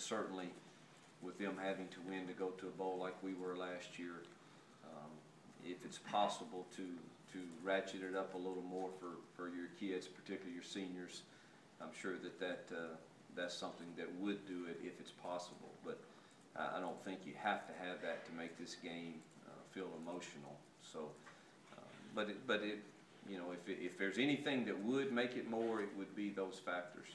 certainly with them having to win to go to a bowl like we were last year, um, if it's possible to, to ratchet it up a little more for, for your kids, particularly your seniors, I'm sure that that, uh, that's something that would do it if it's possible. But I, don't think you have to have that to make this game uh, feel emotional. So, um, but it, but it, you know, if, it- if there's anything that would make it more, it would be those factors.